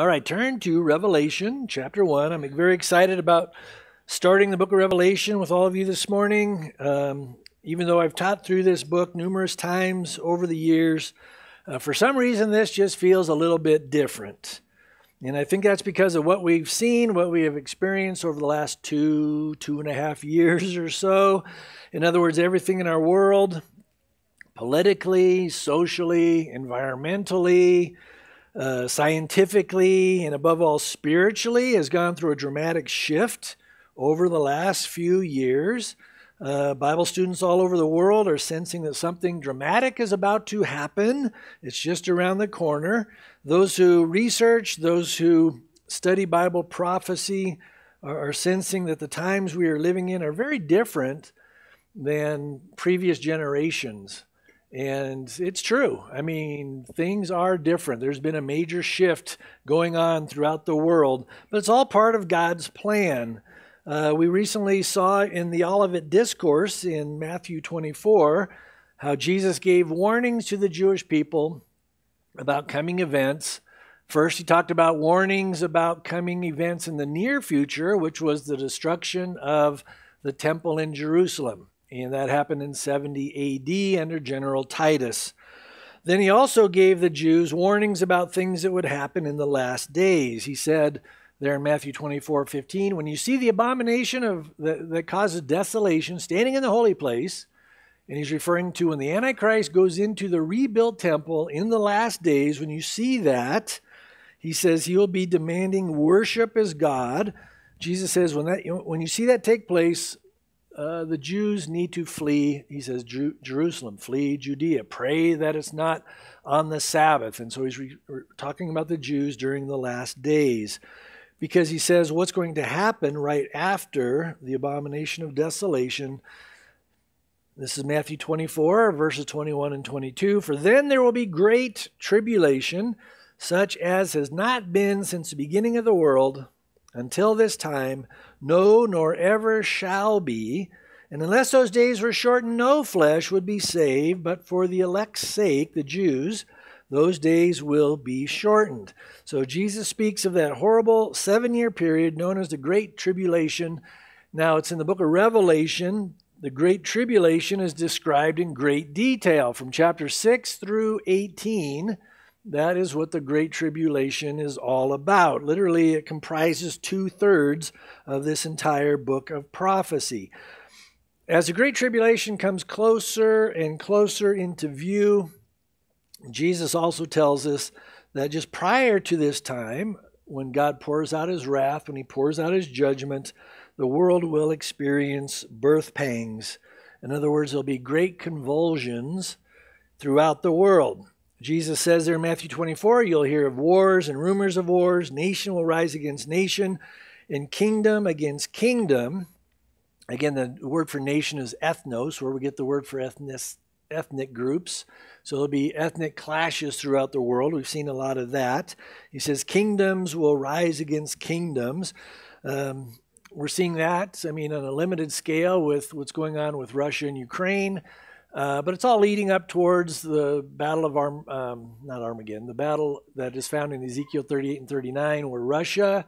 All right, turn to Revelation chapter 1. I'm very excited about starting the book of Revelation with all of you this morning. Um, even though I've taught through this book numerous times over the years, uh, for some reason this just feels a little bit different. And I think that's because of what we've seen, what we have experienced over the last two, two and a half years or so. In other words, everything in our world, politically, socially, environmentally, uh, scientifically and above all spiritually has gone through a dramatic shift over the last few years. Uh, Bible students all over the world are sensing that something dramatic is about to happen. It's just around the corner. Those who research, those who study Bible prophecy, are, are sensing that the times we are living in are very different than previous generations. And it's true. I mean, things are different. There's been a major shift going on throughout the world, but it's all part of God's plan. Uh, we recently saw in the Olivet Discourse in Matthew 24 how Jesus gave warnings to the Jewish people about coming events. First, he talked about warnings about coming events in the near future, which was the destruction of the temple in Jerusalem and that happened in 70 AD under General Titus. Then he also gave the Jews warnings about things that would happen in the last days. He said there in Matthew 24 15, when you see the abomination of that, that causes desolation standing in the holy place, and he's referring to when the Antichrist goes into the rebuilt temple in the last days, when you see that, he says he will be demanding worship as God. Jesus says when that when you see that take place, uh, the Jews need to flee. He says, Jerusalem, flee Judea, pray that it's not on the Sabbath. And so he's talking about the Jews during the last days because he says what's going to happen right after the abomination of desolation. This is Matthew 24, verses 21 and 22. For then there will be great tribulation, such as has not been since the beginning of the world until this time no, nor ever shall be. And unless those days were shortened, no flesh would be saved, but for the elect's sake, the Jews, those days will be shortened. So Jesus speaks of that horrible seven year period known as the Great Tribulation. Now, it's in the book of Revelation. The Great Tribulation is described in great detail from chapter 6 through 18. That is what the Great Tribulation is all about. Literally, it comprises two thirds of this entire book of prophecy. As the Great Tribulation comes closer and closer into view, Jesus also tells us that just prior to this time, when God pours out his wrath, when he pours out his judgment, the world will experience birth pangs. In other words, there'll be great convulsions throughout the world. Jesus says there in Matthew 24, you'll hear of wars and rumors of wars. Nation will rise against nation, and kingdom against kingdom. Again, the word for nation is ethnos, where we get the word for ethnic, ethnic groups. So there'll be ethnic clashes throughout the world. We've seen a lot of that. He says kingdoms will rise against kingdoms. Um, we're seeing that, I mean, on a limited scale with what's going on with Russia and Ukraine. Uh, but it's all leading up towards the battle of Arm, um, not Armageddon, the battle that is found in Ezekiel 38 and 39, where Russia,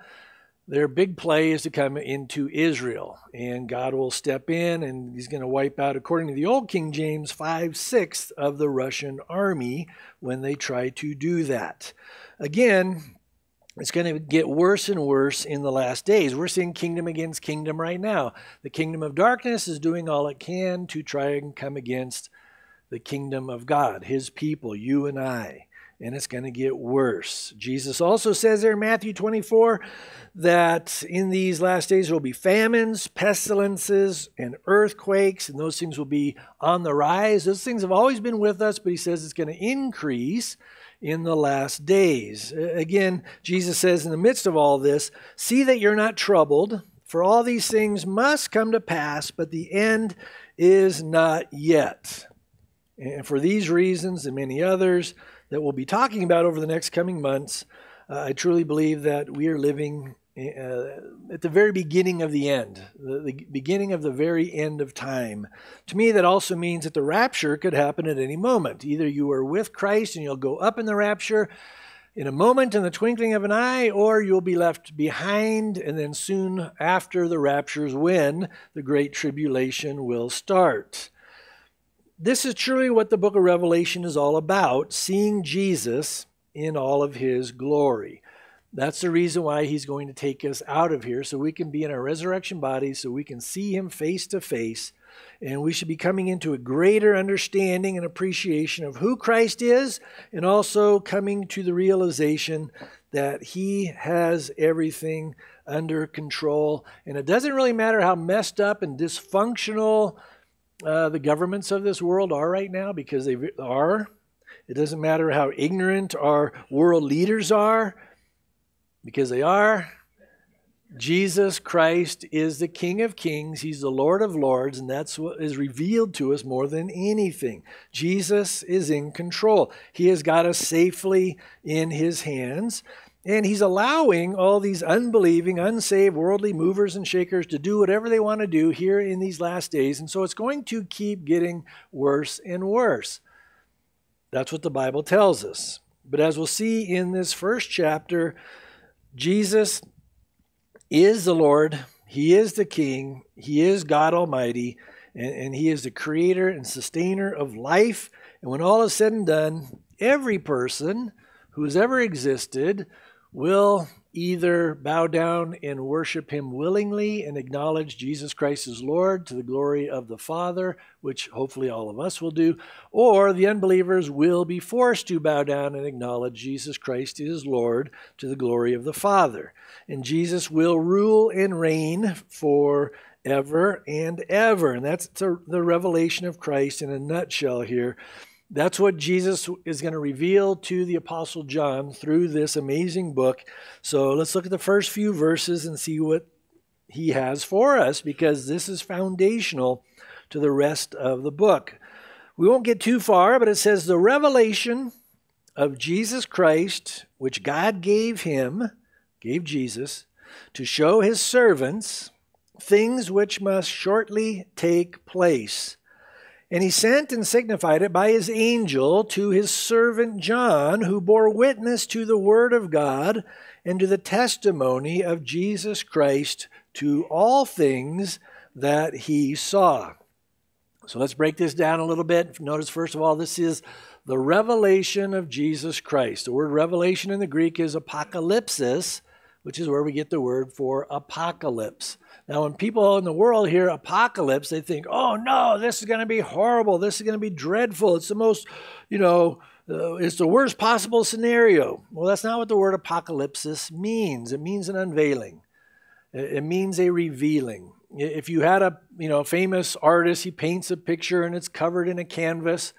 their big play is to come into Israel, and God will step in, and He's going to wipe out, according to the old King James, five sixths of the Russian army when they try to do that. Again, it's going to get worse and worse in the last days. We're seeing kingdom against kingdom right now. The kingdom of darkness is doing all it can to try and come against the kingdom of God, his people, you and I. And it's going to get worse. Jesus also says there in Matthew 24 that in these last days there will be famines, pestilences, and earthquakes, and those things will be on the rise. Those things have always been with us, but he says it's going to increase in the last days. Again, Jesus says, in the midst of all this, see that you're not troubled, for all these things must come to pass, but the end is not yet. And for these reasons and many others that we'll be talking about over the next coming months, uh, I truly believe that we are living uh, at the very beginning of the end, the, the, beginning of the very end of time. To me, that also means that the rapture could happen at any moment. Either you are with Christ and you'll go up in the rapture, in a moment, in the twinkling of an eye, or you'll be left behind, and then soon after the raptures, when the great tribulation will start. This is truly what the book of Revelation is all about seeing Jesus in all of his glory. That's the reason why he's going to take us out of here so we can be in our resurrection body, so we can see him face to face. And we should be coming into a greater understanding and appreciation of who Christ is, and also coming to the realization that he has everything under control. And it doesn't really matter how messed up and dysfunctional uh, the governments of this world are right now because they are. It doesn't matter how ignorant our world leaders are because they are. Jesus Christ is the King of Kings. He's the Lord of Lords, and that's what is revealed to us more than anything. Jesus is in control. He has got us safely in His hands. And he's allowing all these unbelieving, unsaved, worldly movers and shakers to do whatever they want to do here in these last days. And so it's going to keep getting worse and worse. That's what the Bible tells us. But as we'll see in this first chapter, Jesus is the Lord, He is the King, He is God Almighty, and, and He is the creator and sustainer of life. And when all is said and done, every person who has ever existed will either bow down and worship him willingly and acknowledge Jesus Christ as Lord to the glory of the Father, which hopefully all of us will do, or the unbelievers will be forced to bow down and acknowledge Jesus Christ is Lord to the glory of the Father. And Jesus will rule and reign forever and ever. And that's the revelation of Christ in a nutshell here. That's what Jesus is going to reveal to the Apostle John through this amazing book. So let's look at the first few verses and see what he has for us because this is foundational to the rest of the book. We won't get too far, but it says, The revelation of Jesus Christ, which God gave him, gave Jesus, to show his servants things which must shortly take place and he sent and signified it by his angel to his servant John, who bore witness to the word of God and to the testimony of Jesus Christ to all things that he saw. So let's break this down a little bit. Notice, first of all, this is the revelation of Jesus Christ. The word revelation in the Greek is apocalypsis, which is where we get the word for apocalypse. Now, when people in the world hear apocalypse, they think, oh no, this is going to be horrible. This is going to be dreadful. It's the most, you know, uh, it's the worst possible scenario. Well, that's not what the word apocalypse means. It means an unveiling, it means a revealing. If you had a you know famous artist, he paints a picture and it's covered in a canvas.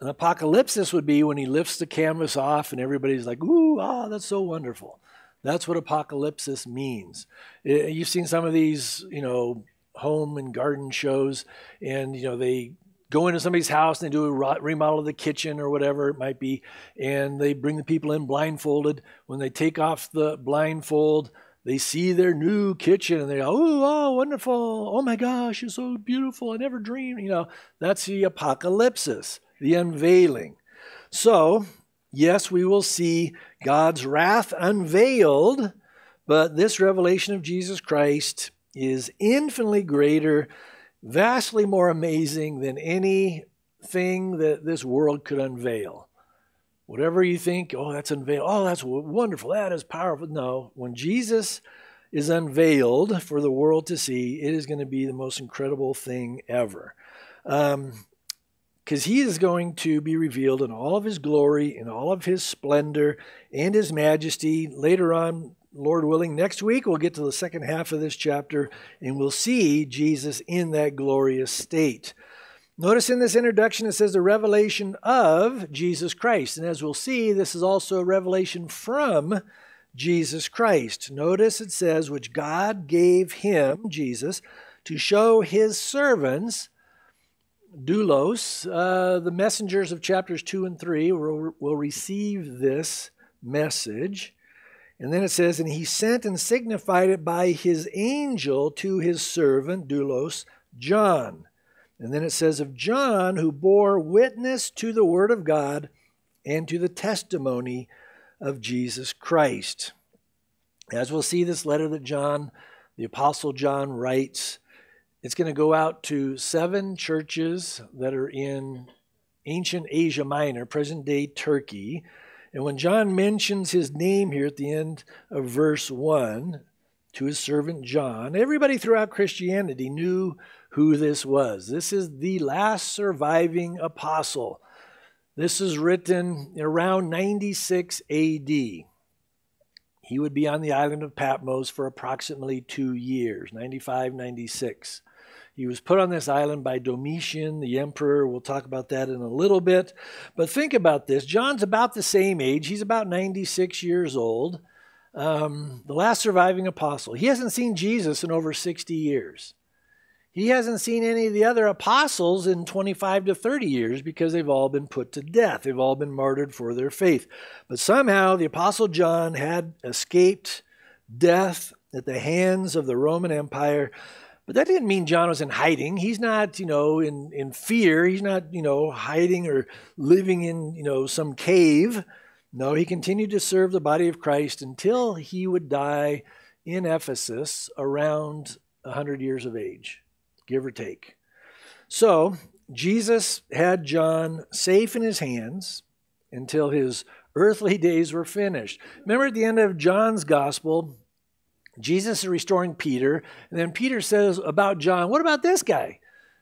An apocalypsis would be when he lifts the canvas off and everybody's like, ooh, ah, that's so wonderful. That's what apocalypsis means. You've seen some of these, you know, home and garden shows, and you know they go into somebody's house and they do a remodel of the kitchen or whatever it might be, and they bring the people in blindfolded. When they take off the blindfold, they see their new kitchen and they go, oh, oh, wonderful. Oh my gosh, it's so beautiful. I never dreamed. You know, that's the apocalypsis, the unveiling. So Yes, we will see God's wrath unveiled, but this revelation of Jesus Christ is infinitely greater, vastly more amazing than anything that this world could unveil. Whatever you think, oh, that's unveiled, oh, that's wonderful, that is powerful. No, when Jesus is unveiled for the world to see, it is going to be the most incredible thing ever. Um, because he is going to be revealed in all of his glory, in all of his splendor, and his majesty. Later on, Lord willing, next week we'll get to the second half of this chapter and we'll see Jesus in that glorious state. Notice in this introduction it says the revelation of Jesus Christ. And as we'll see, this is also a revelation from Jesus Christ. Notice it says, which God gave him, Jesus, to show his servants doulos, uh, the messengers of chapters 2 and 3 will, will receive this message. And then it says, And he sent and signified it by his angel to his servant, doulos, John. And then it says, Of John, who bore witness to the word of God and to the testimony of Jesus Christ. As we'll see, this letter that John, the Apostle John, writes, it's going to go out to seven churches that are in ancient Asia Minor, present day Turkey. And when John mentions his name here at the end of verse 1 to his servant John, everybody throughout Christianity knew who this was. This is the last surviving apostle. This is written around 96 AD. He would be on the island of Patmos for approximately two years, 95, 96. He was put on this island by Domitian, the emperor. We'll talk about that in a little bit. But think about this John's about the same age, he's about 96 years old. Um, the last surviving apostle. He hasn't seen Jesus in over 60 years. He hasn't seen any of the other apostles in 25 to 30 years because they've all been put to death. They've all been martyred for their faith. But somehow the apostle John had escaped death at the hands of the Roman Empire but that didn't mean John was in hiding. He's not, you know, in, in fear. He's not, you know, hiding or living in, you know, some cave. No, he continued to serve the body of Christ until he would die in Ephesus around 100 years of age, give or take. So, Jesus had John safe in his hands until his earthly days were finished. Remember at the end of John's gospel, Jesus is restoring Peter, and then Peter says about John, What about this guy?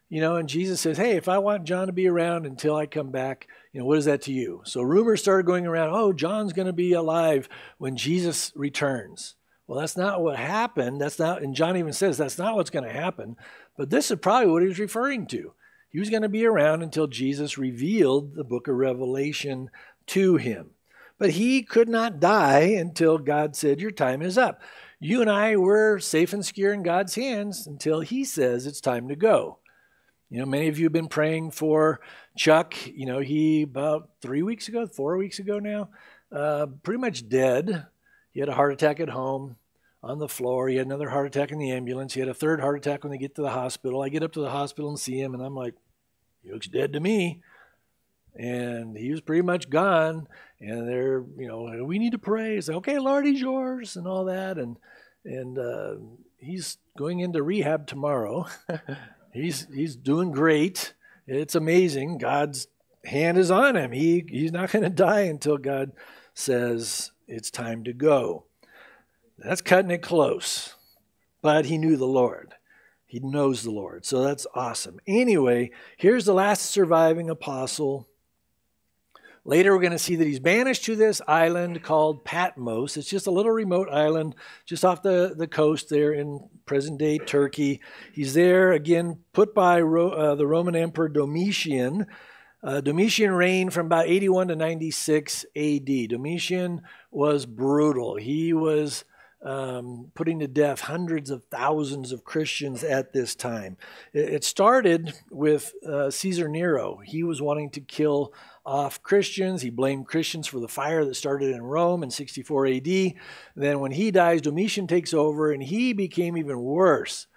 You know, and Jesus says, Hey, if I want John to be around until I come back, you know, what is that to you? So rumors started going around, Oh, John's going to be alive when Jesus returns. Well, that's not what happened. That's not, and John even says that's not what's going to happen. But this is probably what he was referring to. He was going to be around until Jesus revealed the book of Revelation to him. But he could not die until God said, Your time is up you and I were safe and secure in God's hands until He says it's time to go. You know, many of you have been praying for Chuck. You know, he about three weeks ago, four weeks ago now, uh, pretty much dead. He had a heart attack at home on the floor. He had another heart attack in the ambulance. He had a third heart attack when they get to the hospital. I get up to the hospital and see him, and I'm like, he looks dead to me. And he was pretty much gone. And they're you know we need to pray. Say okay lord he's yours and all that. And and uh, he's going into rehab tomorrow. He's he's doing great. It's amazing. God's hand is on him. He he's not going to die until god says it's time to go. That's cutting it close. But he knew the lord. He knows the lord. So that's awesome. Anyway here's the last surviving apostle Later, we're going to see that he's banished to this island called Patmos. It's just a little remote island just off the, the coast there in present day Turkey. He's there, again, put by Ro, uh, the Roman Emperor Domitian. Uh, Domitian reigned from about 81 to 96 AD. Domitian was brutal. He was um, putting to death hundreds of thousands of Christians at this time. It, it started with uh, Caesar Nero. He was wanting to kill off Christians. He blamed Christians for the fire that started in Rome in 64 AD. Then, when he dies, Domitian takes over, and he became even worse.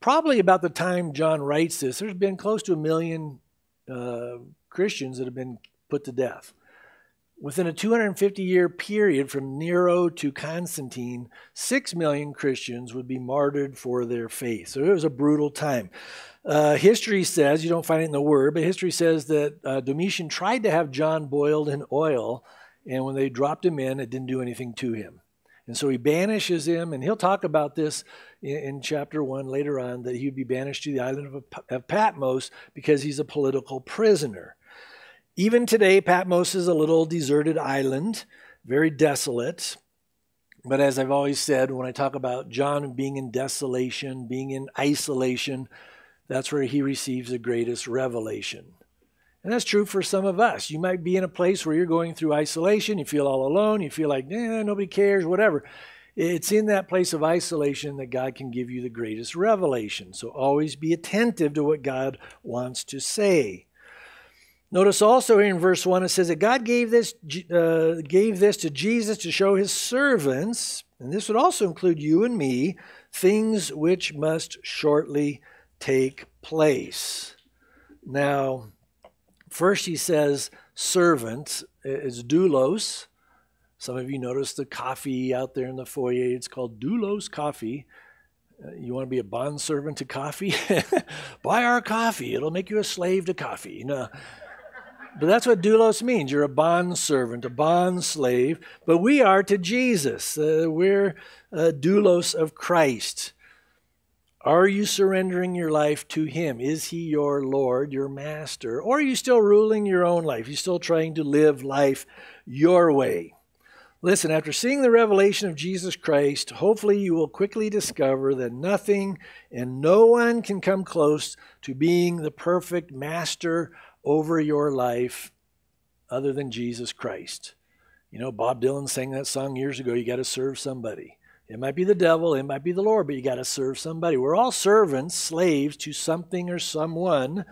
Probably about the time John writes this, there's been close to a million uh, Christians that have been put to death. Within a 250 year period from Nero to Constantine, six million Christians would be martyred for their faith. So it was a brutal time. Uh, history says, you don't find it in the word, but history says that uh, Domitian tried to have John boiled in oil, and when they dropped him in, it didn't do anything to him. And so he banishes him, and he'll talk about this in, in chapter 1 later on that he would be banished to the island of, of Patmos because he's a political prisoner. Even today, Patmos is a little deserted island, very desolate. But as I've always said, when I talk about John being in desolation, being in isolation, that's where he receives the greatest revelation. And that's true for some of us. You might be in a place where you're going through isolation, you feel all alone, you feel like, eh, nobody cares, whatever. It's in that place of isolation that God can give you the greatest revelation. So always be attentive to what God wants to say. Notice also here in verse 1 it says that God gave this, uh, gave this to Jesus to show his servants, and this would also include you and me, things which must shortly take place. Now, first he says servant is doulos. Some of you noticed the coffee out there in the foyer. It's called Doulos Coffee. Uh, you want to be a bond servant to coffee? Buy our coffee. It'll make you a slave to coffee. No. But that's what doulos means. You're a bond servant, a bond slave. But we are to Jesus. Uh, we're uh, doulos of Christ. Are you surrendering your life to Him? Is He your Lord, your Master? Or are you still ruling your own life? Are you still trying to live life your way? Listen, after seeing the revelation of Jesus Christ, hopefully you will quickly discover that nothing and no one can come close to being the perfect master over your life other than Jesus Christ. You know, Bob Dylan sang that song years ago, you got to serve somebody. It might be the devil, it might be the Lord, but you got to serve somebody. We're all servants, slaves to something or someone.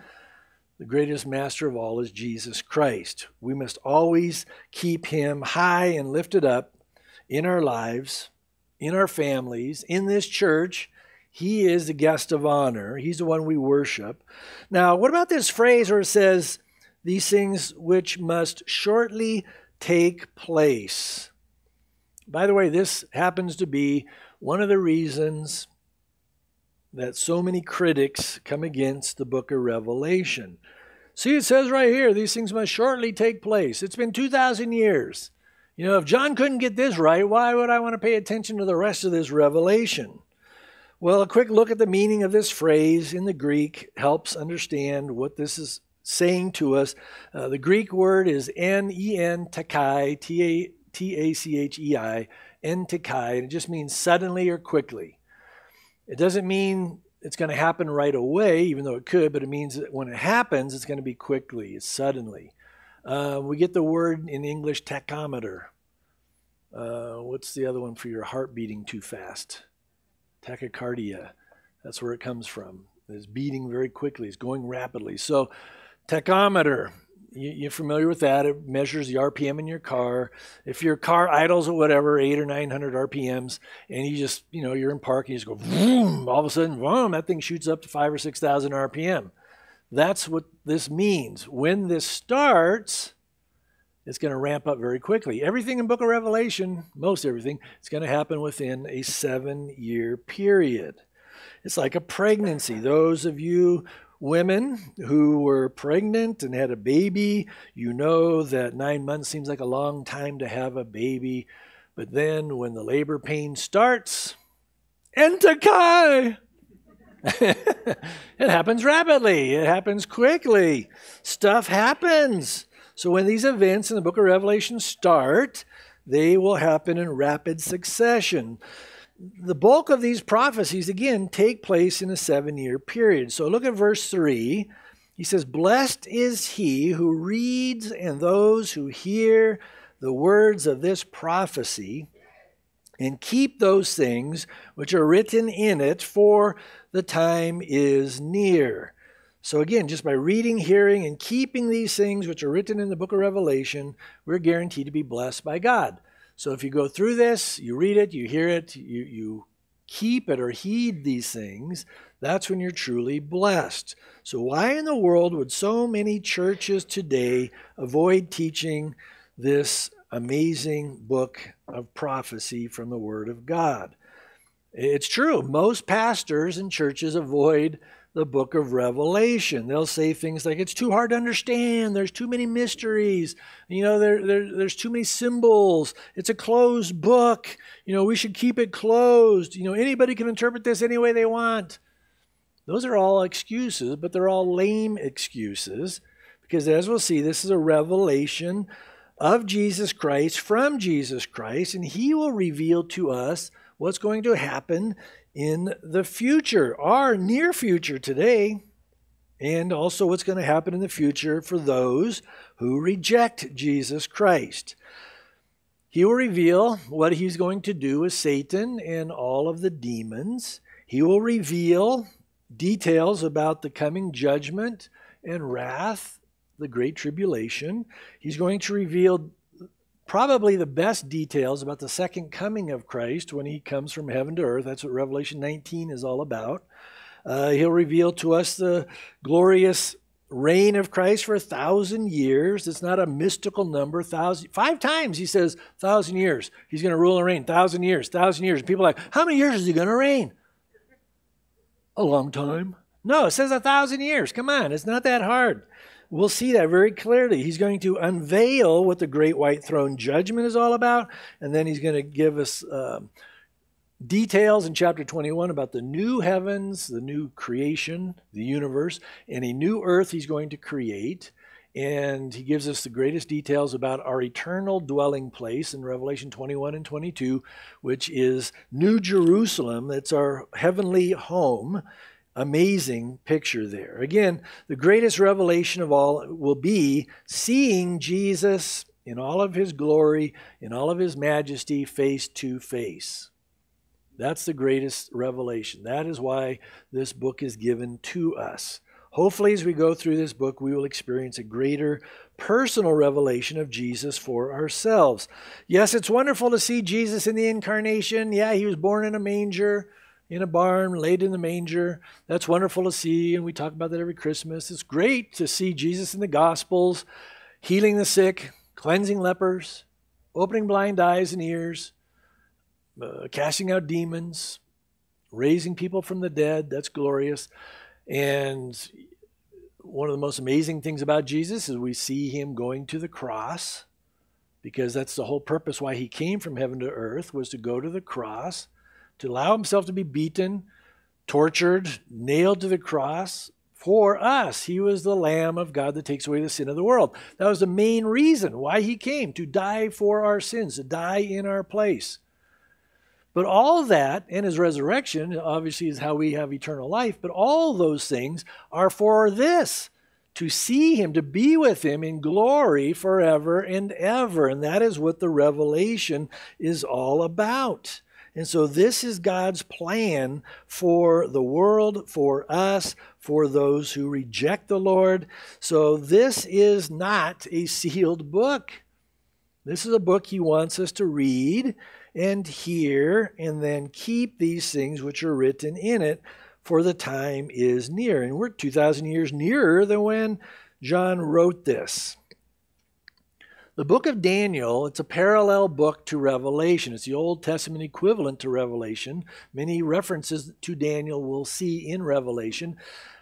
The greatest master of all is Jesus Christ. We must always keep him high and lifted up in our lives, in our families, in this church. He is the guest of honor. He's the one we worship. Now, what about this phrase where it says, these things which must shortly take place? By the way, this happens to be one of the reasons that so many critics come against the book of Revelation. See, it says right here, these things must shortly take place. It's been 2,000 years. You know, if John couldn't get this right, why would I want to pay attention to the rest of this revelation? Well, a quick look at the meaning of this phrase in the Greek helps understand what this is saying to us. Uh, the Greek word is N E N takai, T A T A C H E I, N takai, and it just means suddenly or quickly. It doesn't mean it's going to happen right away, even though it could, but it means that when it happens, it's going to be quickly, suddenly. Uh, we get the word in English tachometer. Uh, what's the other one for your heart beating too fast? Tachycardia. That's where it comes from. It's beating very quickly, it's going rapidly. So, tachometer, you, are familiar with that. It measures the RPM in your car. If your car idles at whatever, eight or 900 RPMs, and you just, you know, you're in park and you just go, boom, all of a sudden, boom, that thing shoots up to five or 6,000 RPM. That's what this means. When this starts, it's going to ramp up very quickly. Everything in book of Revelation, most everything, it's going to happen within a seven year period. It's like a pregnancy. Those of you women who were pregnant and had a baby, you know that nine months seems like a long time to have a baby. But then when the labor pain starts, entakai! it happens rapidly, it happens quickly. Stuff happens. So when these events in the book of Revelation start, they will happen in rapid succession the bulk of these prophecies, again, take place in a seven year period. So look at verse 3. He says, Blessed is he who reads and those who hear the words of this prophecy and keep those things which are written in it, for the time is near. So, again, just by reading, hearing, and keeping these things which are written in the book of Revelation, we're guaranteed to be blessed by God. So if you go through this, you read it, you hear it, you, you keep it or heed these things, that's when you're truly blessed. So, why in the world would so many churches today avoid teaching this amazing book of prophecy from the Word of God? It's true. Most pastors and churches avoid the book of Revelation. They'll say things like, it's too hard to understand. There's too many mysteries. You know, there, there, there's too many symbols. It's a closed book. You know, we should keep it closed. You know, anybody can interpret this any way they want. Those are all excuses, but they're all lame excuses because, as we'll see, this is a revelation of Jesus Christ from Jesus Christ, and He will reveal to us what's going to happen in the future, our near future today, and also what's going to happen in the future for those who reject Jesus Christ. He will reveal what he's going to do with Satan and all of the demons. He will reveal details about the coming judgment and wrath, the great tribulation. He's going to reveal probably the best details about the second coming of Christ when he comes from heaven to earth. That's what Revelation 19 is all about. Uh, he'll reveal to us the glorious reign of Christ for a thousand years. It's not a mystical number. Thousand five times he says thousand years. He's going to rule and reign. Thousand years, thousand years. And people are like, how many years is he going to reign? A long time. No, it says a thousand years. Come on, it's not that hard. We'll see that very clearly. He's going to unveil what the great white throne judgment is all about, and then he's going to give us um, details in chapter 21 about the new heavens, the new creation, the universe, and a new earth he's going to create. And he gives us the greatest details about our eternal dwelling place in Revelation 21 and 22, which is New Jerusalem. That's our heavenly home. Amazing picture there. Again, the greatest revelation of all will be seeing Jesus in all of his glory, in all of his majesty, face to face. That's the greatest revelation. That is why this book is given to us. Hopefully, as we go through this book, we will experience a greater personal revelation of Jesus for ourselves. Yes, it's wonderful to see Jesus in the incarnation. Yeah, he was born in a manger, in a barn, laid in the manger. That's wonderful to see, and we talk about that every Christmas. It's great to see Jesus in the Gospels, healing the sick, cleansing lepers, opening blind eyes and ears uh, casting out demons, raising people from the dead. That's glorious. And one of the most amazing things about Jesus is we see him going to the cross because that's the whole purpose why he came from heaven to earth was to go to the cross, to allow himself to be beaten, tortured, nailed to the cross for us. He was the lamb of God that takes away the sin of the world. That was the main reason why he came to die for our sins, to die in our place. But all that and his resurrection, obviously, is how we have eternal life. But all those things are for this to see him, to be with him in glory forever and ever. And that is what the revelation is all about. And so, this is God's plan for the world, for us, for those who reject the Lord. So, this is not a sealed book. This is a book He wants us to read and hear, and then keep these things which are written in it, for the time is near. And we're 2,000 years nearer than when John wrote this. The book of Daniel, it's a parallel book to Revelation. It's the Old Testament equivalent to Revelation. Many references to Daniel we'll see in Revelation.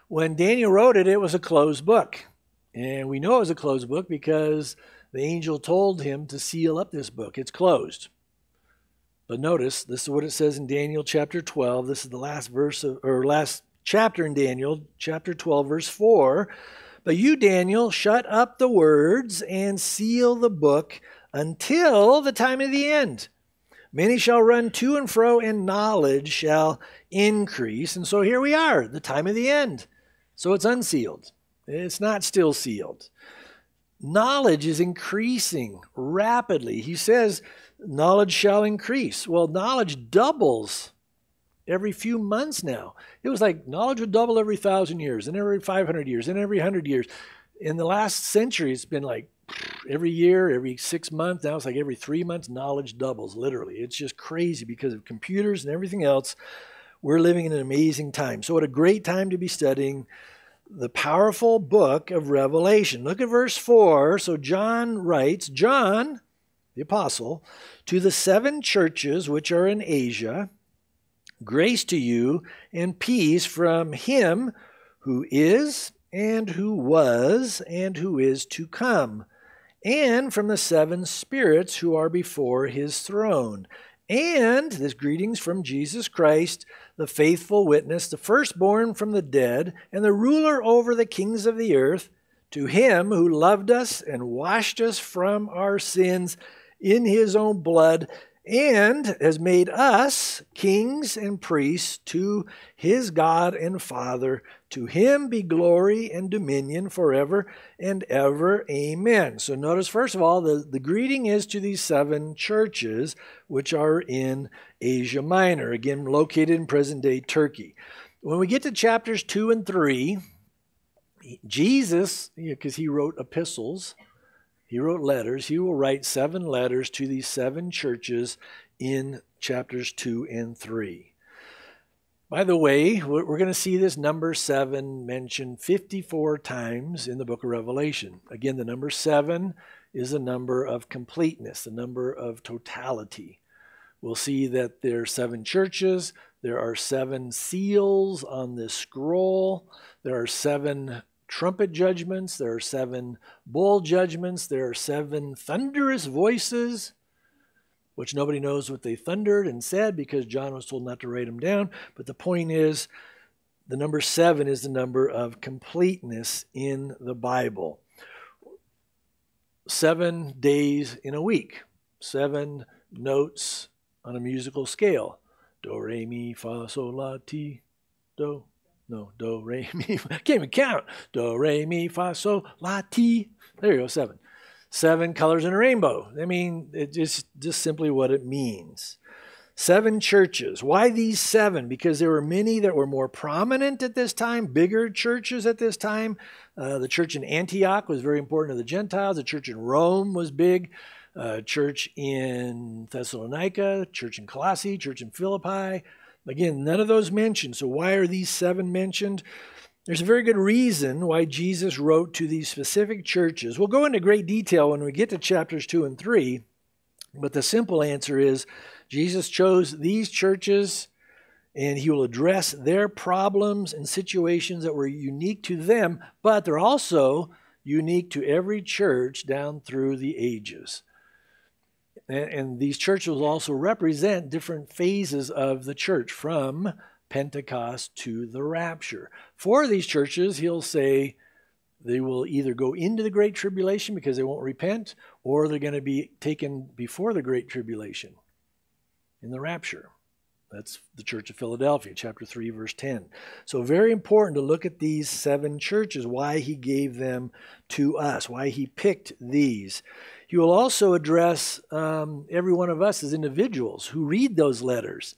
When Daniel wrote it, it was a closed book. And we know it was a closed book because the angel told him to seal up this book. It's closed. But notice, this is what it says in Daniel chapter 12. This is the last verse of, or last chapter in Daniel, chapter 12, verse 4. But you, Daniel, shut up the words and seal the book until the time of the end. Many shall run to and fro, and knowledge shall increase. And so here we are, the time of the end. So it's unsealed, it's not still sealed. Knowledge is increasing rapidly. He says, knowledge shall increase. Well, knowledge doubles every few months now. It was like knowledge would double every thousand years, and every 500 years, and every 100 years. In the last century, it's been like every year, every six months. Now it's like every three months, knowledge doubles, literally. It's just crazy because of computers and everything else. We're living in an amazing time. So, what a great time to be studying the powerful book of Revelation. Look at verse 4. So, John writes, John, the apostle, to the seven churches which are in Asia, grace to you and peace from him who is, and who was, and who is to come, and from the seven spirits who are before his throne. And this greetings from Jesus Christ, the faithful witness, the firstborn from the dead, and the ruler over the kings of the earth, to him who loved us and washed us from our sins in his own blood and has made us kings and priests to his God and Father. To him be glory and dominion forever and ever. Amen. So notice, first of all, the, the greeting is to these seven churches which are in Asia Minor, again, located in present day Turkey. When we get to chapters 2 and 3, Jesus, because he wrote epistles, he wrote letters. He will write seven letters to these seven churches in chapters 2 and 3. By the way, we're going to see this number seven mentioned 54 times in the book of Revelation. Again, the number seven is a number of completeness, the number of totality. We'll see that there are seven churches, there are seven seals on this scroll, there are seven trumpet judgments, there are seven bowl judgments, there are seven thunderous voices which nobody knows what they thundered and said because John was told not to write them down. But the point is, the number seven is the number of completeness in the Bible. Seven days in a week, seven notes on a musical scale. Do, re, mi, fa, sol, la, ti, do. No, do, re, mi. Can't even count. Do, re, mi, fa, sol, la, ti. There you go, seven seven colors in a rainbow. I mean, it's just, just simply what it means. Seven churches. Why these seven? Because there were many that were more prominent at this time, bigger churches at this time. Uh, the church in Antioch was very important to the Gentiles. The church in Rome was big. Uh, church in Thessalonica, church in Colossae, church in Philippi. Again, none of those mentioned. So why are these seven mentioned? There's a very good reason why Jesus wrote to these specific churches. We'll go into great detail when we get to chapters 2 and 3, but the simple answer is Jesus chose these churches and he will address their problems and situations that were unique to them, but they're also unique to every church down through the ages. And, and these churches also represent different phases of the church from Pentecost to the rapture. For these churches, he'll say they will either go into the Great Tribulation because they won't repent, or they're going to be taken before the Great Tribulation in the rapture. That's the Church of Philadelphia, chapter 3, verse 10. So, very important to look at these seven churches, why he gave them to us, why he picked these. He will also address um, every one of us as individuals who read those letters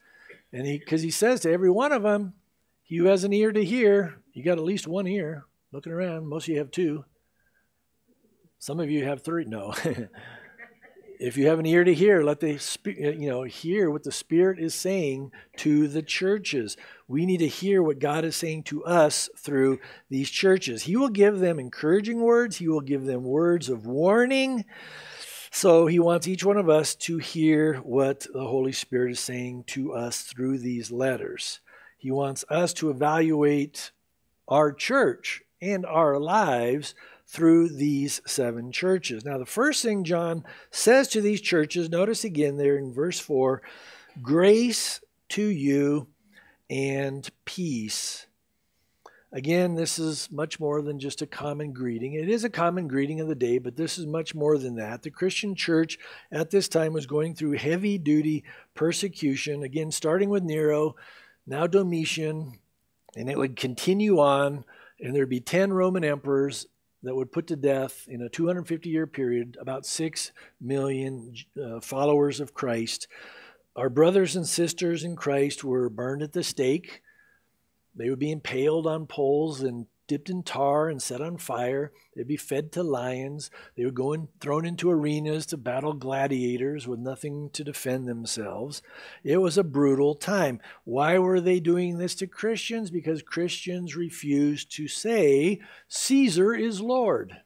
and he, because he says to every one of them, he who has an ear to hear, you got at least one ear. Looking around, most of you have two. Some of you have three. No. if you have an ear to hear, let the uh, you know hear what the Spirit is saying to the churches. We need to hear what God is saying to us through these churches. He will give them encouraging words. He will give them words of warning. So he wants each one of us to hear what the Holy Spirit is saying to us through these letters. He wants us to evaluate our church and our lives through these seven churches. Now, the first thing John says to these churches, notice again there in verse 4 grace to you and peace Again, this is much more than just a common greeting. It is a common greeting of the day, but this is much more than that. The Christian church at this time was going through heavy duty persecution, again, starting with Nero, now Domitian, and it would continue on, and there'd be 10 Roman emperors that would put to death in a 250 year period about 6 million uh, followers of Christ. Our brothers and sisters in Christ were burned at the stake. They would be impaled on poles and dipped in tar and set on fire. They'd be fed to lions. They would go and thrown into arenas to battle gladiators with nothing to defend themselves. It was a brutal time. Why were they doing this to Christians? Because Christians refused to say, Caesar is Lord.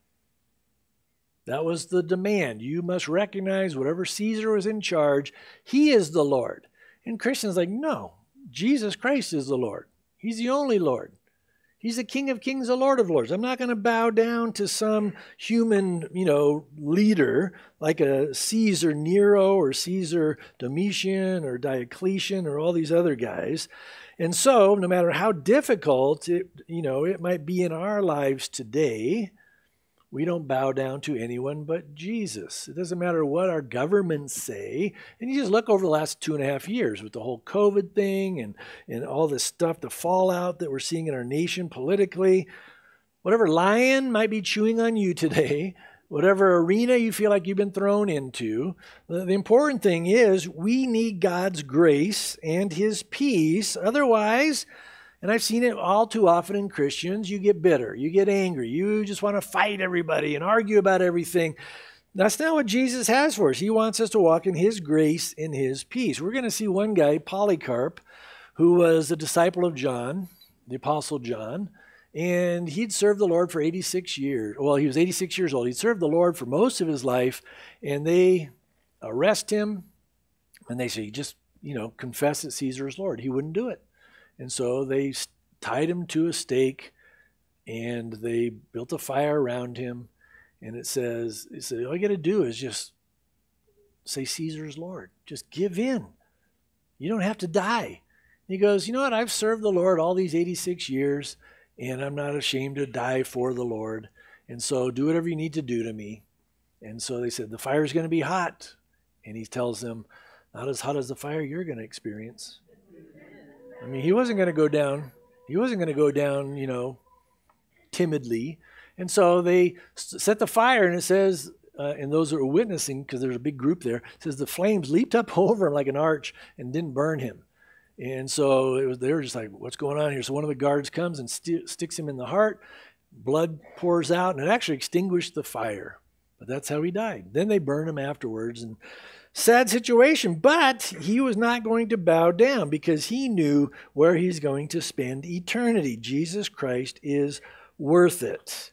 That was the demand. You must recognize whatever Caesar was in charge, he is the Lord. And Christians like, no, Jesus Christ is the Lord. He's the only Lord. He's the King of Kings, the Lord of Lords. I'm not going to bow down to some human, you know, leader like a Caesar Nero or Caesar Domitian or Diocletian or all these other guys. And so, no matter how difficult it, you know, it might be in our lives today, we don't bow down to anyone but Jesus. It doesn't matter what our governments say. And you just look over the last two and a half years with the whole COVID thing and, and all this stuff, the fallout that we're seeing in our nation politically. Whatever lion might be chewing on you today, whatever arena you feel like you've been thrown into, the, the important thing is we need God's grace and His peace. Otherwise, and I've seen it all too often in Christians. You get bitter, you get angry, you just want to fight everybody and argue about everything. That's not what Jesus has for us. He wants us to walk in His grace in His peace. We're going to see one guy, Polycarp, who was a disciple of John, the Apostle John, and he'd served the Lord for 86 years. Well, he was 86 years old. He'd served the Lord for most of his life, and they arrest him, and they say, just, you know, confess that Caesar is Lord. He wouldn't do it. And so they tied him to a stake, and they built a fire around him. And it says, it said, all you got to do is just say Caesar's Lord. Just give in. You don't have to die. He goes, You know what? I've served the Lord all these 86 years, and I'm not ashamed to die for the Lord. And so do whatever you need to do to me. And so they said, The fire's going to be hot. And he tells them, Not as hot as the fire you're going to experience. I mean, he wasn't going to go down. He wasn't going to go down, you know, timidly. And so they set the fire, and it says, uh, and those that were witnessing, because there's a big group there, says the flames leaped up over him like an arch and didn't burn him. And so it was, they were just like, what's going on here? So one of the guards comes and st- sticks him in the heart. Blood pours out, and it actually extinguished the fire. But that's how he died. Then they burn him afterwards. And sad situation, but he was not going to bow down because he knew where he's going to spend eternity. Jesus Christ is worth it.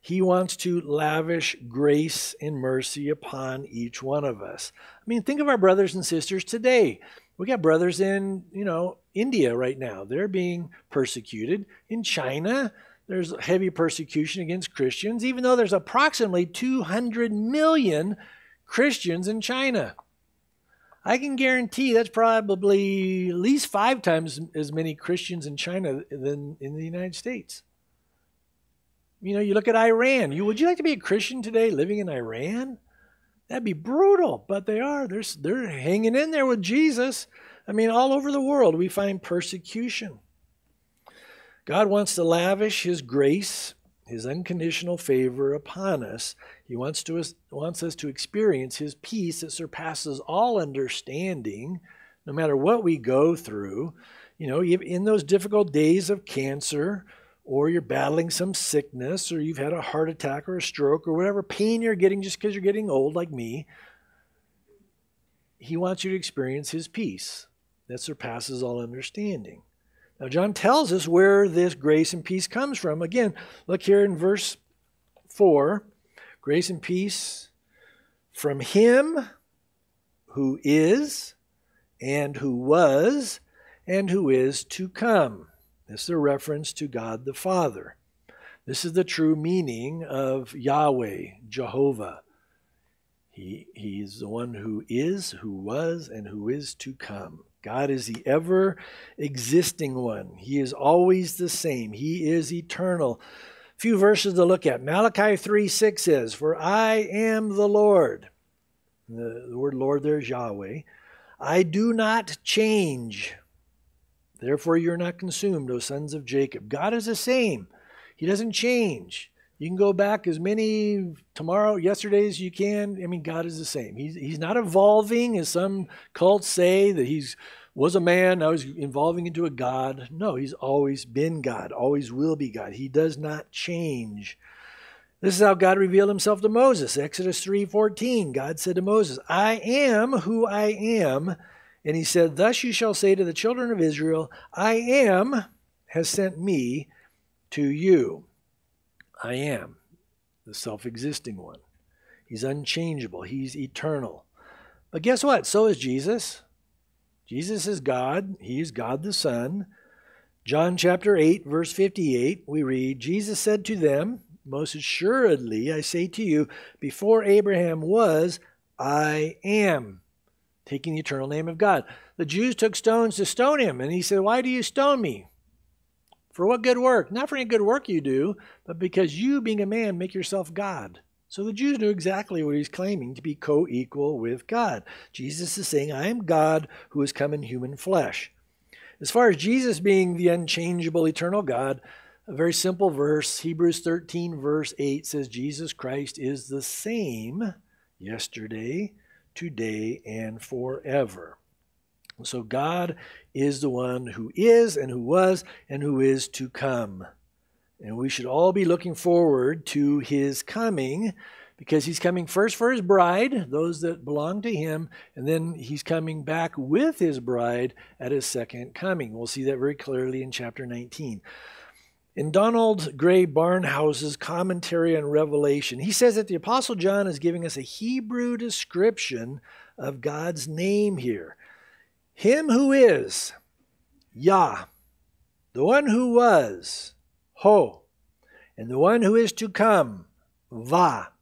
He wants to lavish grace and mercy upon each one of us. I mean, think of our brothers and sisters today. We got brothers in, you know, India right now. They're being persecuted. In China, there's heavy persecution against Christians, even though there's approximately 200 million Christians in China. I can guarantee that's probably at least five times as many Christians in China than in the United States. You know, you look at Iran. You would you like to be a Christian today living in Iran? That'd be brutal, but they are. They're, they're hanging in there with Jesus. I mean, all over the world, we find persecution. God wants to lavish His grace, His unconditional favor upon us. He wants, to, wants us to experience His peace that surpasses all understanding, no matter what we go through. You know, in those difficult days of cancer, or you're battling some sickness, or you've had a heart attack or a stroke, or whatever pain you're getting just because you're getting old, like me, he wants you to experience his peace that surpasses all understanding. Now, John tells us where this grace and peace comes from. Again, look here in verse 4 grace and peace from him who is, and who was, and who is to come. This is a reference to God the Father. This is the true meaning of Yahweh, Jehovah. He, he is the one who is, who was, and who is to come. God is the ever existing one. He is always the same. He is eternal. Few verses to look at. Malachi 3 6 says, For I am the Lord. The, the word Lord there is Yahweh. I do not change. Therefore, you're not consumed, O sons of Jacob. God is the same, He doesn't change. You can go back as many tomorrow, yesterday as you can. I mean, God is the same. He's, he's not evolving, as some cults say, that he's was a man, now he's evolving into a God. No, he's always been God, always will be God. He does not change. This is how God revealed himself to Moses. Exodus 3:14. God said to Moses, "I am who I am." And he said, Thus you shall say to the children of Israel, I am has sent me to you. I am the self existing one. He's unchangeable, he's eternal. But guess what? So is Jesus. Jesus is God, he is God the Son. John chapter 8, verse 58, we read, Jesus said to them, Most assuredly, I say to you, before Abraham was, I am taking the eternal name of God. The Jews took stones to stone him, and he said, Why do you stone me? For what good work? Not for any good work you do, but because you, being a man, make yourself God. So the Jews knew exactly what he's claiming to be co equal with God. Jesus is saying, I am God who has come in human flesh. As far as Jesus being the unchangeable, eternal God, a very simple verse, Hebrews 13, verse 8 says, Jesus Christ is the same yesterday, today, and forever. So God is the one who is and who was and who is to come. And we should all be looking forward to his coming because he's coming first for his bride, those that belong to him, and then he's coming back with his bride at his second coming. We'll see that very clearly in chapter 19. In Donald Grey Barnhouse's commentary on Revelation, he says that the Apostle John is giving us a Hebrew description of God's name here. Him who is, Yah, the one who was, Ho, and the one who is to come, Va.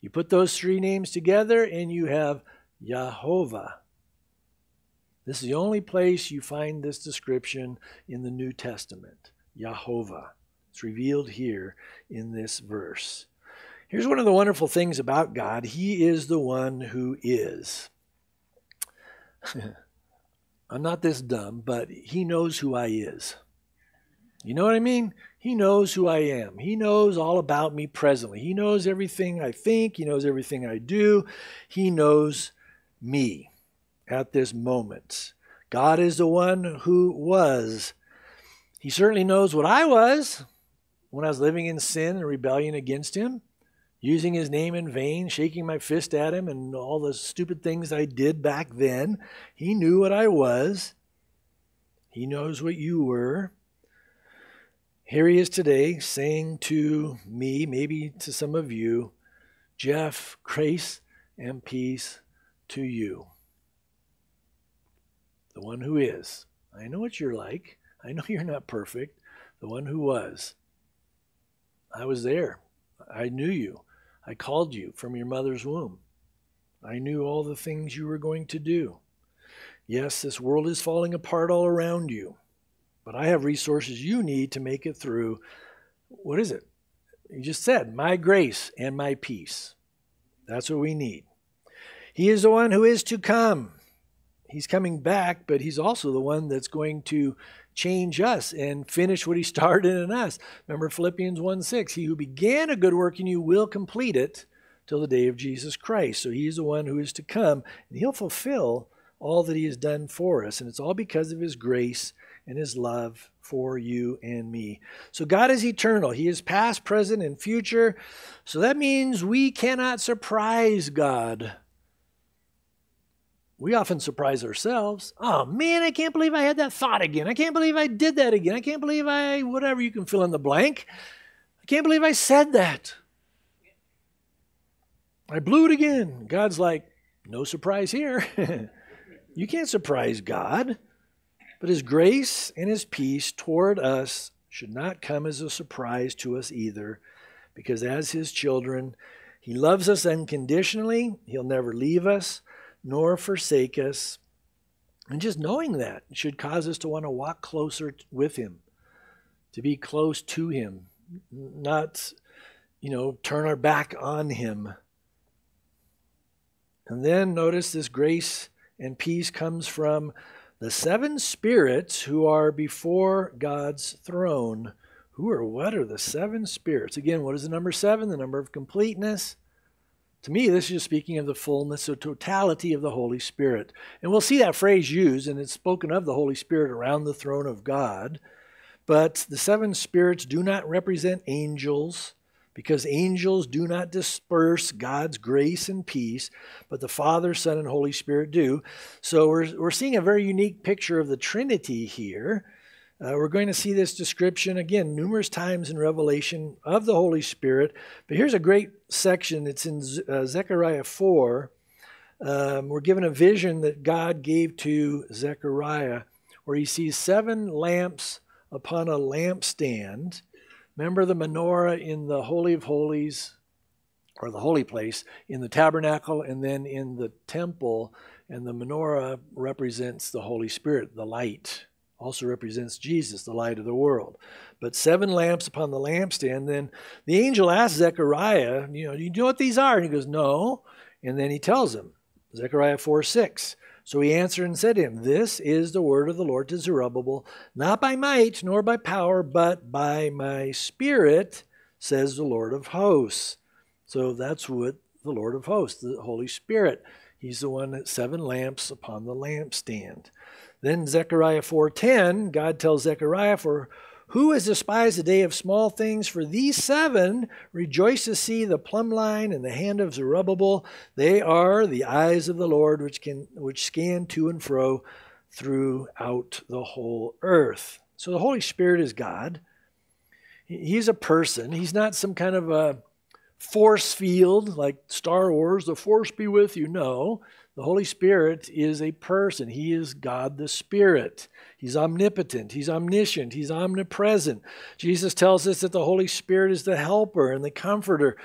You put those three names together and you have Yahovah. This is the only place you find this description in the New Testament. Yahovah. It's revealed here in this verse. Here's one of the wonderful things about God He is the one who is. I'm not this dumb, but He knows who I is. You know what I mean? He knows who I am. He knows all about me presently. He knows everything I think. He knows everything I do. He knows me at this moment. God is the one who was he certainly knows what I was when I was living in sin and rebellion against Him, using His name in vain, shaking my fist at Him, and all the stupid things I did back then. He knew what I was. He knows what you were. Here he is today saying to me, maybe to some of you, Jeff, grace and peace to you. The one who is. I know what you're like. I know you're not perfect. The one who was. I was there. I knew you. I called you from your mother's womb. I knew all the things you were going to do. Yes, this world is falling apart all around you, but I have resources you need to make it through. What is it? You just said, my grace and my peace. That's what we need. He is the one who is to come. He's coming back, but he's also the one that's going to change us and finish what he started in us. Remember Philippians 1 6, he who began a good work in you will complete it till the day of Jesus Christ. So he's the one who is to come, and he'll fulfill all that he has done for us. And it's all because of his grace and his love for you and me. So God is eternal. He is past, present, and future. So that means we cannot surprise God we often surprise ourselves. Oh man, I can't believe I had that thought again. I can't believe I did that again. I can't believe I, whatever you can fill in the blank. I can't believe I said that. I blew it again. God's like, no surprise here. you can't surprise God. But His grace and His peace toward us should not come as a surprise to us either, because as His children, He loves us unconditionally. He'll never leave us nor forsake us. And just knowing that should cause us to want to walk closer with Him, to be close to Him, not, you know, turn our back on Him. And then notice this grace and peace comes from the seven spirits who are before God's throne. Who are what are the seven spirits? Again, what is the number seven? The number of completeness. To me, this is speaking of the fullness or totality of the Holy Spirit. And we'll see that phrase used, and it's spoken of the Holy Spirit around the throne of God. But the seven spirits do not represent angels, because angels do not disperse God's grace and peace, but the Father, Son, and Holy Spirit do. So we're, we're seeing a very unique picture of the Trinity here. Uh, we're going to see this description again numerous times in Revelation of the Holy Spirit. But here's a great section. It's in uh, Zechariah 4. Um, we're given a vision that God gave to Zechariah where he sees seven lamps upon a lampstand. Remember the menorah in the Holy of Holies, or the holy place, in the tabernacle, and then in the temple. And the menorah represents the Holy Spirit, the light also represents Jesus, the light of the world. But seven lamps upon the lampstand. Then the angel asks Zechariah, you know, you know what these are? And he goes, no. And then he tells him, Zechariah 4 6. So he answered and said to him, This is the word of the Lord to Zerubbabel, not by might nor by power, but by my spirit, says the Lord of hosts. So that's what the Lord of hosts, the Holy Spirit. He's the one that seven lamps upon the lampstand. Then Zechariah 4:10, God tells Zechariah, "For Who has despised the day of small things? For these seven rejoice to see the plumb line and the hand of Zerubbabel. They are the eyes of the Lord which can which scan to and fro throughout the whole earth. So the Holy Spirit is God. He's a person. He's not some kind of a force field like Star Wars, the force be with you. No. The Holy Spirit is a person. He is God the Spirit. He's omnipotent. He's omniscient. He's omnipresent. Jesus tells us that the Holy Spirit is the helper and the comforter.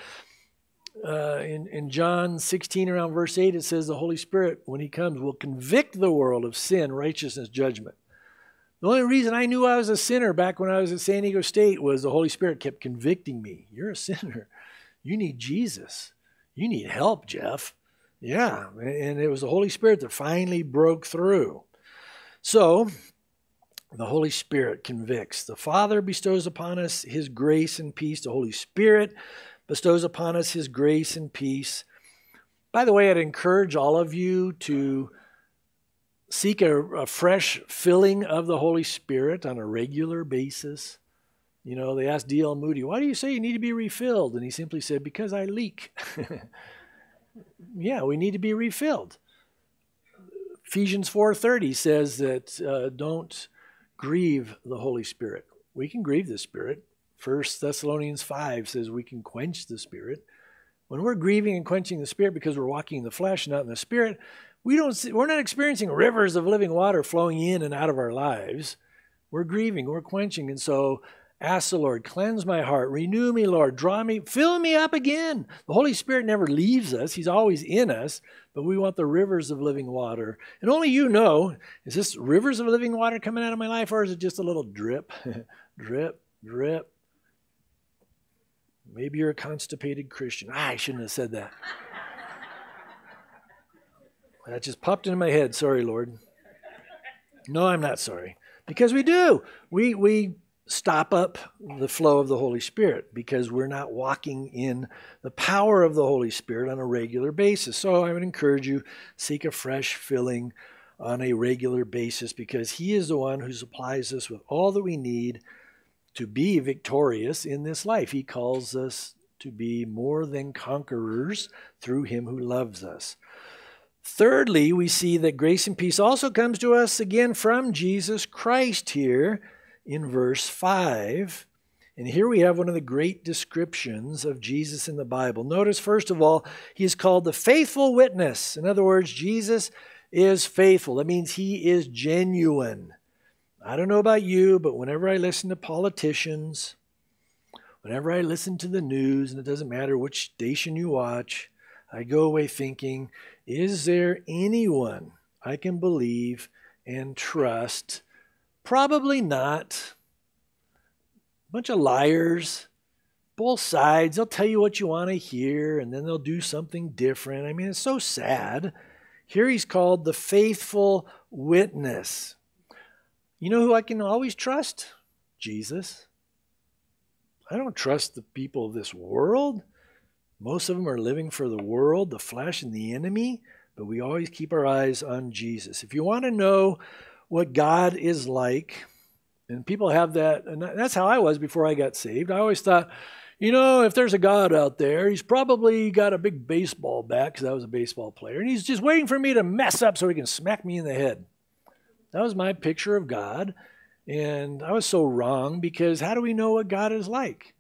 Uh, in, in John 16, around verse 8, it says the Holy Spirit, when He comes, will convict the world of sin, righteousness, judgment. The only reason I knew I was a sinner back when I was at San Diego State was the Holy Spirit kept convicting me. You're a sinner. You need Jesus. You need help, Jeff. Yeah, and it was the Holy Spirit that finally broke through. So, the Holy Spirit convicts. The Father bestows upon us His grace and peace. The Holy Spirit bestows upon us His grace and peace. By the way, I'd encourage all of you to seek a, a fresh filling of the Holy Spirit on a regular basis. You know, they asked D.L. Moody, why do you say you need to be refilled? And he simply said, because I leak. yeah, we need to be refilled. Ephesians 4:30 says that uh, don't grieve the Holy Spirit. We can grieve the Spirit. First Thessalonians 5 says we can quench the Spirit. When we're grieving and quenching the Spirit because we're walking in the flesh, not in the Spirit, we don't see, we're not experiencing rivers of living water flowing in and out of our lives. We're grieving, we're quenching, and so Ask the Lord, cleanse my heart, renew me, Lord, draw me, fill me up again. The Holy Spirit never leaves us, He's always in us, but we want the rivers of living water. And only you know is this rivers of living water coming out of my life, or is it just a little drip, drip, drip? Maybe you're a constipated Christian. Ah, I shouldn't have said that. that just popped into my head. Sorry, Lord. No, I'm not sorry. Because we do. We, we stop up the flow of the Holy Spirit because we're not walking in the power of the Holy Spirit on a regular basis. So I would encourage you seek a fresh filling on a regular basis because he is the one who supplies us with all that we need to be victorious in this life. He calls us to be more than conquerors through him who loves us. Thirdly, we see that grace and peace also comes to us again from Jesus Christ here in verse 5. And here we have one of the great descriptions of Jesus in the Bible. Notice, first of all, he is called the faithful witness. In other words, Jesus is faithful. That means he is genuine. I don't know about you, but whenever I listen to politicians, whenever I listen to the news, and it doesn't matter which station you watch, I go away thinking, is there anyone I can believe and trust Probably not. A bunch of liars, both sides. They'll tell you what you want to hear and then they'll do something different. I mean, it's so sad. Here he's called the faithful witness. You know who I can always trust? Jesus. I don't trust the people of this world. Most of them are living for the world, the flesh, and the enemy, but we always keep our eyes on Jesus. If you want to know what God is like. And people have that, and that's how I was before I got saved. I always thought, you know, if there's a God out there, he's probably got a big baseball bat because I was a baseball player, and he's just waiting for me to mess up so he can smack me in the head. That was my picture of God. And I was so wrong because how do we know what God is like?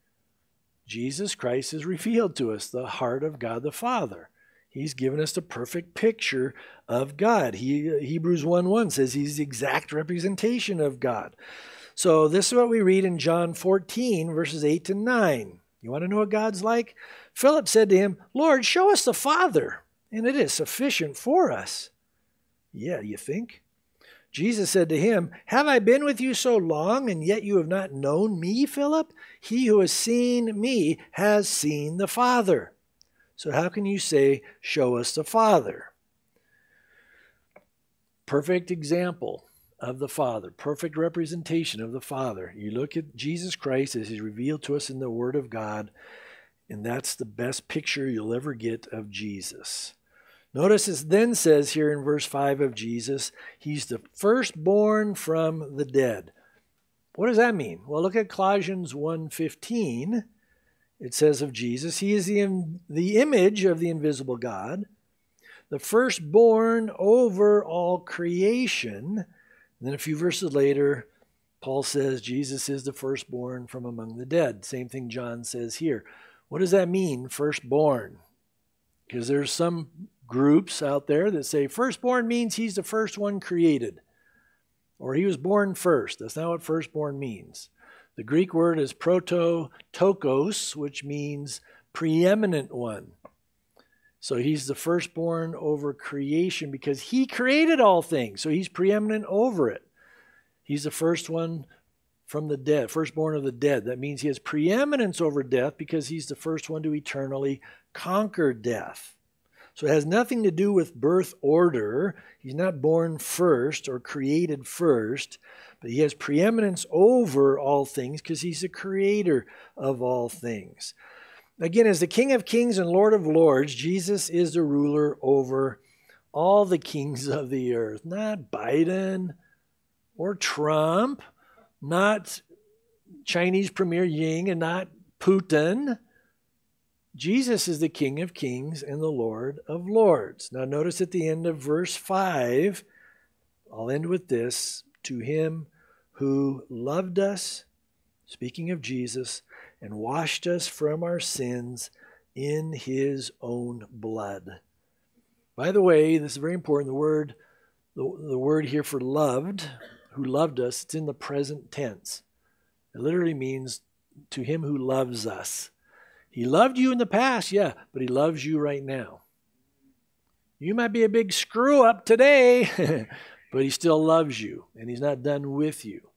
Jesus Christ has revealed to us the heart of God the Father. He's given us the perfect picture of God. He, Hebrews 1 1 says he's the exact representation of God. So this is what we read in John 14, verses 8 to 9. You want to know what God's like? Philip said to him, Lord, show us the Father, and it is sufficient for us. Yeah, you think? Jesus said to him, Have I been with you so long, and yet you have not known me, Philip? He who has seen me has seen the Father. So, how can you say, Show us the Father? Perfect example of the Father, perfect representation of the Father. You look at Jesus Christ as He's revealed to us in the Word of God, and that's the best picture you'll ever get of Jesus. Notice it then says here in verse 5 of Jesus, He's the firstborn from the dead. What does that mean? Well, look at Colossians 1:15. It says of Jesus, he is the, the image of the invisible God, the firstborn over all creation. And then a few verses later, Paul says Jesus is the firstborn from among the dead. Same thing John says here. What does that mean, firstborn? Because there's some groups out there that say firstborn means he's the first one created, or he was born first. That's not what firstborn means. The Greek word is prototokos, which means preeminent one. So he's the firstborn over creation because he created all things. So he's preeminent over it. He's the first one from the dead, firstborn of the dead. That means he has preeminence over death because he's the first one to eternally conquer death. So it has nothing to do with birth order. He's not born first or created first, but he has preeminence over all things because he's the creator of all things. Again, as the King of Kings and Lord of Lords, Jesus is the ruler over all the kings of the earth, not Biden or Trump, not Chinese Premier Ying, and not Putin. Jesus is the King of Kings and the Lord of Lords. Now, notice at the end of verse 5, I'll end with this to him who loved us, speaking of Jesus, and washed us from our sins in his own blood. By the way, this is very important. The word, the, the word here for loved, who loved us, it's in the present tense. It literally means to him who loves us. He loved you in the past, yeah, but he loves you right now. You might be a big screw up today, but he still loves you and he's not done with you.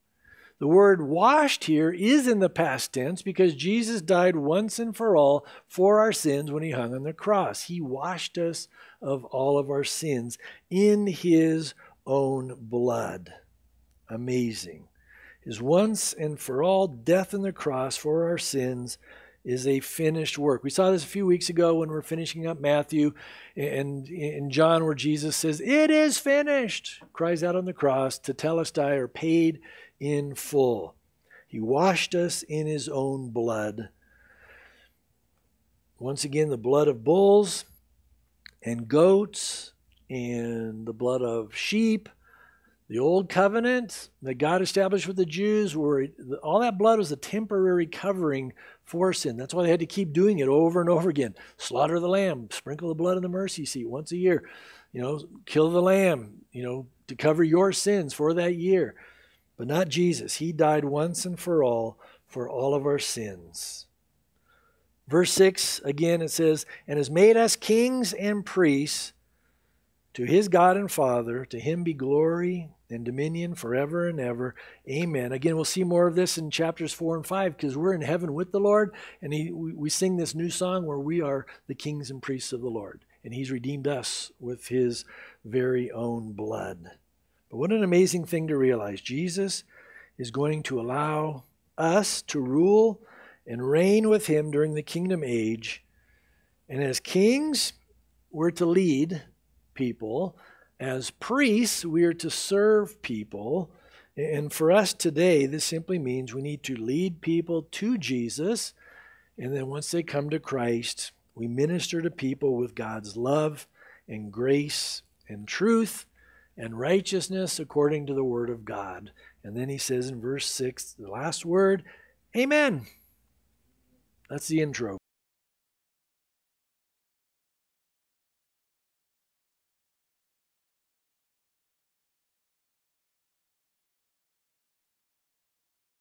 The word washed here is in the past tense because Jesus died once and for all for our sins when he hung on the cross. He washed us of all of our sins in his own blood. Amazing. His once and for all death on the cross for our sins is a finished work. We saw this a few weeks ago when we are finishing up Matthew and in John, where Jesus says, It is finished, cries out on the cross. Tetelestai are paid in full. He washed us in his own blood. Once again, the blood of bulls and goats and the blood of sheep. The old covenant that God established with the Jews, were all that blood was a temporary covering for sin. That's why they had to keep doing it over and over again. Slaughter the lamb, sprinkle the blood in the mercy seat once a year. You know, kill the lamb, you know, to cover your sins for that year but not Jesus. He died once and for all for all of our sins. Verse 6 again it says, And has made us kings and priests to his God and Father. To him be glory and dominion forever and ever. Amen. Again, we'll see more of this in chapters 4 and 5 because we're in heaven with the Lord. And he, we, we sing this new song where we are the kings and priests of the Lord. And he's redeemed us with his very own blood. But what an amazing thing to realize. Jesus is going to allow us to rule and reign with him during the kingdom age. And as kings, we're to lead people. As priests, we are to serve people. And for us today, this simply means we need to lead people to Jesus. And then once they come to Christ, we minister to people with God's love and grace and truth and righteousness according to the word of God. And then he says in verse 6, the last word, Amen. That's the intro.